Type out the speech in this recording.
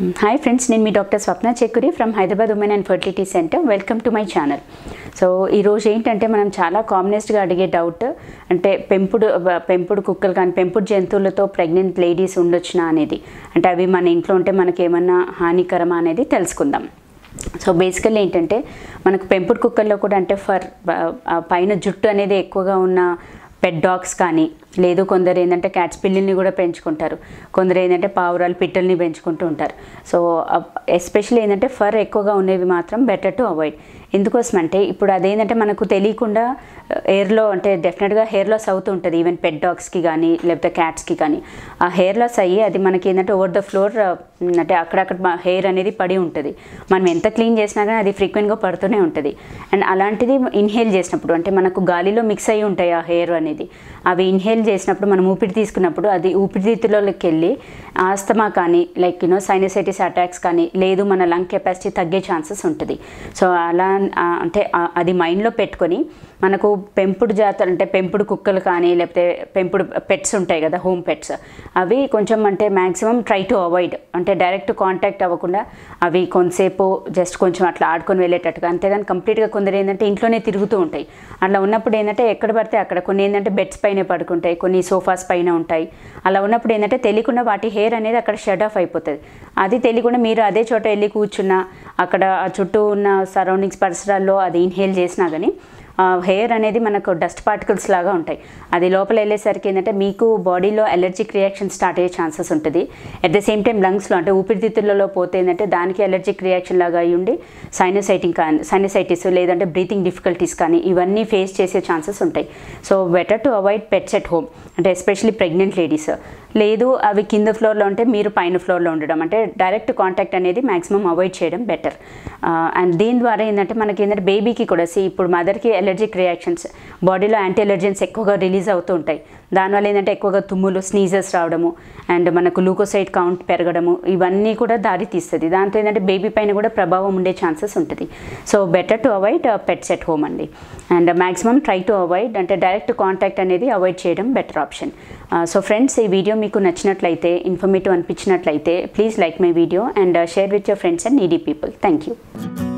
Hi friends నేను మీ doctor Swapna Chekkuri from Hyderabad women and fertility centre welcome to my channel so ఈరోజు ఏంటంటే మనం చాలా కామనెస్ట్గా అడిగే డౌట్ అంటే పెంపుడు పెంపుడు కుక్కలు కానీ పెంపుడు జంతువులతో ప్రెగ్నెంట్ లేడీస్ ఉండొచ్చునా అనేది. అంటే అవి మన ఇంట్లో ఉంటే మనకి ఏమన్నా హానికరమా అనేది తెలుసుకుందాం. సో బేసికల్లీ ఏంటంటే మనకు పెంపుడు కుక్కల్లో కూడా అంటే ఫర్ పైన జుట్టు అనేది ఎక్కువగా ఉన్న పెట్ డాగ్స్ కానీ లేదు కొందరు ఏంటంటే క్యాట్స్ పిల్లిని కూడా పెంచుకుంటారు. కొందరు ఏంటంటే పావురాలు పిట్టల్ని పెంచుకుంటూ ఉంటారు. సో ఎస్పెషల్లీ ఏంటంటే ఫర్ ఎక్కువగా ఉండేవి మాత్రం బెటర్ టు అవాయిడ్ ఎందుకోసం అంటే ఇప్పుడు అదేంటంటే మనకు తెలియకుండా ఎయిర్లో అంటే డెఫినెట్గా హెయిర్ లాస్ అవుతూ ఉంటుంది. ఈవెన్ పెట్ డాగ్స్కి కానీ లేకపోతే క్యాట్స్కి కానీ ఆ హెయిర్ లాస్ అయ్యి అది మనకి ఏంటంటే ఓవర్ ద ఫ్లోర్ అంటే అక్కడక్కడ హెయిర్ అనేది పడి ఉంటుంది. మనం ఎంత క్లీన్ చేసినా కానీ అది ఫ్రీక్వెంట్గా పడుతూనే ఉంటుంది. అండ్ అలాంటిది ఇన్హేల్ చేసినప్పుడు అంటే మనకు గాలిలో మిక్స్ అయ్యి ఉంటాయి ఆ హెయిర్ అనేది. అవి ఇన్హేల్ చేసినప్పుడు మనం ఊపిరి తీసుకున్నప్పుడు అది ఊపిరితిత్తులలోకి వెళ్ళి ఆస్తమా కానీ లైక్ యూనో సైనసైటిస్ అటాక్స్ కానీ లేదు మన లంగ్ కెపాసిటీ తగ్గే ఛాన్సెస్ ఉంటుంది. సో అలా అంటే అది మైండ్లో పెట్టుకొని మనకు పెంపుడు జాతర అంటే పెంపుడు కుక్కలు కానీ లేకపోతే పెంపుడు పెట్స్ ఉంటాయి కదా హోమ్ పెట్స్ అవి కొంచెం అంటే మ్యాక్సిమం ట్రై టు అవాయిడ్ అంటే డైరెక్ట్ కాంటాక్ట్ అవ్వకుండా అవి కొంతసేపు జస్ట్ కొంచెం అట్లా ఆడుకొని వెళ్ళేటట్టుగా అంతేగాని కంప్లీట్గా కొందరు ఏంటంటే ఇంట్లోనే తిరుగుతూ ఉంటాయి. అట్లా ఉన్నప్పుడు ఏంటంటే ఎక్కడ పడితే అక్కడ కొన్ని ఏంటంటే బెడ్స్ పైన పడుకుంటాయి. కొన్ని సోఫాస్ పైన ఉంటాయి. అలా ఉన్నప్పుడు ఏంటంటే తెలియకుండా వాటి హెయిర్ అనేది అక్కడ షెడ్ ఆఫ్ అయిపోతుంది. అది తెలియకుండా మీరు అదే చోట వెళ్ళి కూర్చున్నా అక్కడ ఆ చుట్టూ ఉన్న సరౌండింగ్స్ పరిసరాల్లో అది ఇన్హేల్ చేసినా కానీ హెయిర్ అనేది మనకు డస్ట్ పార్టికల్స్ లాగా ఉంటాయి. అది లోపల వెళ్ళేసరికి ఏంటంటే మీకు బాడీలో ఎలర్జిక్ రియాక్షన్ స్టార్ట్ అయ్యే ఛాన్సెస్ ఉంటుంది. అట్ ద సేమ్ టైం లంగ్స్లో అంటే ఊపిరితిత్తులలో పోతే ఏంటంటే దానికి ఎలర్జిక్ రియాక్షన్ లాగా అయ్యి ఉండి సైనసైటింగ్ కానీ సైనసైటిస్ లేదంటే బ్రీతింగ్ డిఫికల్టీస్ కానీ ఇవన్నీ ఫేస్ చేసే ఛాన్సెస్ ఉంటాయి. So better to avoid pets at home అంటే ఎస్పెషలీ ప్రెగ్నెంట్ లేడీస్ లేదు అవి కింద ఫ్లోర్లో ఉంటే మీరు పైన ఫ్లోర్లో ఉండడం. అంటే డైరెక్ట్ కాంటాక్ట్ అనేది మ్యాక్సిమం అవాయిడ్ చేయడం బెటర్. అండ్ దీని ద్వారా ఏంటంటే మనకి ఏంటంటే బేబీకి కూడా సి ఇప్పుడు మదర్కి ఎలర్జిక్ రియాక్షన్స్ బాడీలో యాంటీ ఎలర్జెన్స్ ఎక్కువగా రిలీజ్ అవుతూ ఉంటాయి. దానివల్ల ఏంటంటే ఎక్కువగా తుమ్ములు స్నీజెస్ రావడము అండ్ మనకు లూకోసైడ్ కౌంట్ పెరగడము ఇవన్నీ కూడా దారి తీస్తుంది. దాంతో ఏంటంటే బేబీ పైన కూడా ప్రభావం ఉండే ఛాన్సెస్ ఉంటుంది. So better to avoid pets at home అండి. And maximum try to avoid అంటే డైరెక్ట్ కాంటాక్ట్ అనేది అవాయిడ్ చేయడం బెటర్ ఆప్షన్ సో ఫ్రెండ్స్ ఈ వీడియో మీకు నచ్చినట్లయితే informative అనిపించినట్లయితే please like my video and share with your friends and needy people thank you